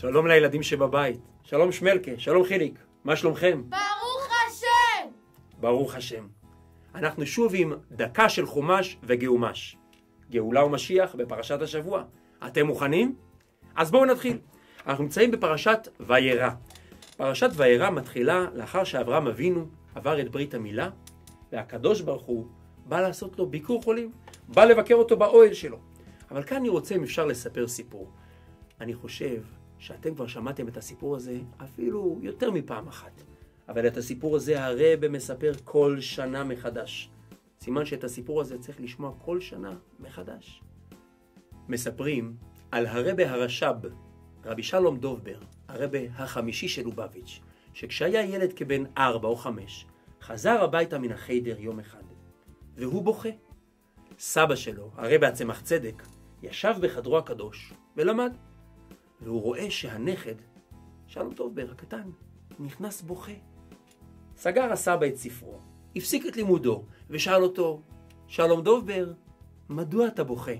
שלום לילדים שבבית. שלום שמלכה, שלום חיליק. מה שלומכם? ברוך השם! ברוך השם. אנחנו שוב עם דקה של חומש וגאומש. גאולה ומשיח בפרשת השבוע. אתם מוכנים? אז בואו נתחיל. אנחנו נמצאים בפרשת וירא. פרשת וירא מתחילה לאחר שאברהם אבינו עבר את ברית המילה, והקדוש ברוך הוא בא לעשות לו ביקור חולים. בא לבקר אותו באוהל שלו. אבל כאן אני רוצה, אם אפשר, לספר סיפור. אני חושב שאתם כבר שמעתם את הסיפור הזה אפילו יותר מפעם אחת. אבל את הסיפור הזה הרבה מספר כל שנה מחדש. סימן שאת הסיפור הזה צריך לשמוע כל שנה מחדש. מספרים על הרבה הרש"ב, רבי שלום דובבר, הרבה החמישי של לובביץ', שכשהיה ילד כבן ארבע או חמש, חזר הביתה מן החיידר יום אחד, והוא בוכה. סבא שלו, הרבה הצמח צדק, ישב בחדרו הקדוש ולמד. והוא רואה שהנכד, שלום דובבר הקטן, נכנס בוכה. סגר הסבא את ספרו, הפסיק את לימודו, ושאל אותו, שלום דובבר, מדוע אתה בוכה?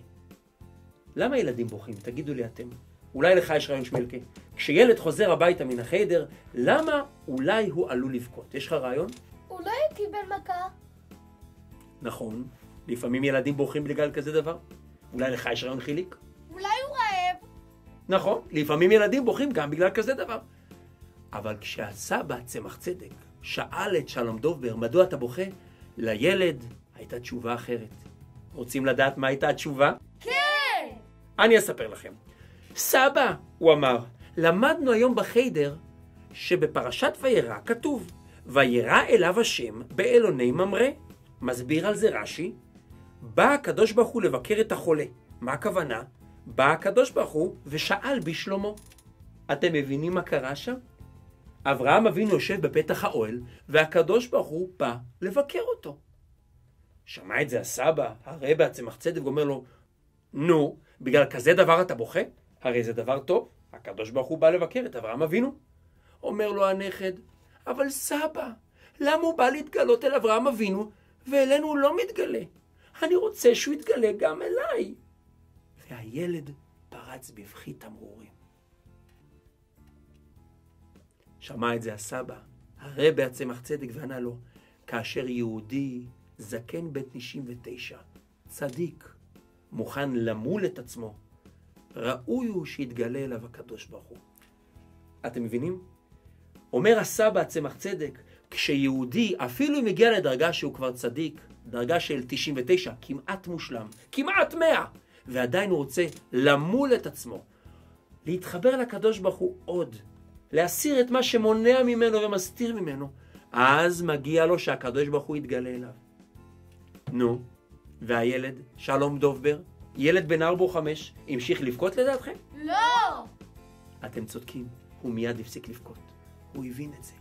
למה ילדים בוכים? תגידו לי אתם. אולי לך יש רעיון שמלכה. כשילד חוזר הביתה מן החדר, למה אולי הוא עלול לבכות? יש לך רעיון? אולי הוא קיבל מכה? נכון, לפעמים ילדים בוכים בגלל כזה דבר. אולי לך יש רעיון חיליק? נכון, לפעמים ילדים בוכים גם בגלל כזה דבר. אבל כשהסבא, צמח צדק, שאל את שלום דובר, מדוע אתה בוכה? לילד הייתה תשובה אחרת. רוצים לדעת מה הייתה התשובה? כן! אני אספר לכם. סבא, הוא אמר, למדנו היום בחיידר שבפרשת וירא כתוב, וירא אליו השם באלוני ממרא. מסביר על זה רש"י, בא הקדוש ברוך הוא לבקר את החולה. מה הכוונה? בא הקדוש ברוך הוא ושאל בשלומו. אתם מבינים מה קרה שם? אברהם אבינו יושב בפתח האוהל, והקדוש ברוך הוא בא לבקר אותו. שמע את זה הסבא, הרבה הצמח צדק, ואומר לו, נו, בגלל כזה דבר אתה בוכה? הרי זה דבר טוב, הקדוש ברוך הוא בא לבקר את אברהם אבינו. אומר לו הנכד, אבל סבא, למה הוא בא להתגלות אל אברהם אבינו, ואלינו הוא לא מתגלה? אני רוצה שהוא יתגלה גם אליי. והילד פרץ בבכי תמרורים. שמע את זה הסבא, הרבה הצמח צדק, וענה לו, כאשר יהודי, זקן בן 99, צדיק, מוכן למול את עצמו, ראוי הוא שיתגלה אליו הקדוש ברוך הוא. אתם מבינים? אומר הסבא הצמח צדק, כשיהודי, אפילו אם הגיע לדרגה שהוא כבר צדיק, דרגה של 99, כמעט מושלם, כמעט 100, ועדיין הוא רוצה למול את עצמו, להתחבר לקדוש ברוך הוא עוד, להסיר את מה שמונע ממנו ומסתיר ממנו, אז מגיע לו שהקדוש ברוך הוא יתגלה אליו. נו, והילד, שלום דובבר, ילד בן ארבע או חמש, המשיך לבכות לדעתכם? לא! אתם צודקים, הוא מיד הפסיק לבכות. הוא הבין את זה.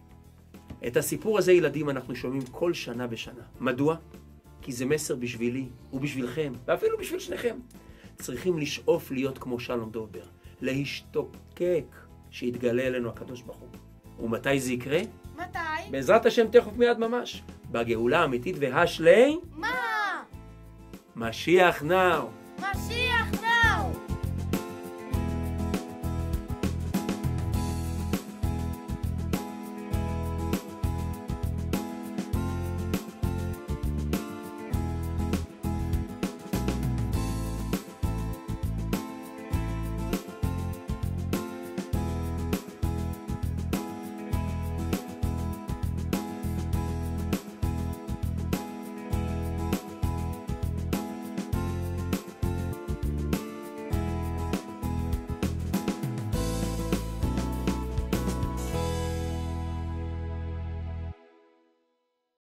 את הסיפור הזה, ילדים, אנחנו שומעים כל שנה ושנה. מדוע? כי זה מסר בשבילי ובשבילכם, ואפילו בשביל שניכם. צריכים לשאוף להיות כמו שלום דובר, להשתוקק שיתגלה אלינו הקדוש ברוך הוא. ומתי זה יקרה? מתי? בעזרת השם תכף מיד ממש. בגאולה האמיתית והשלי מה? משיח נאו. משיח!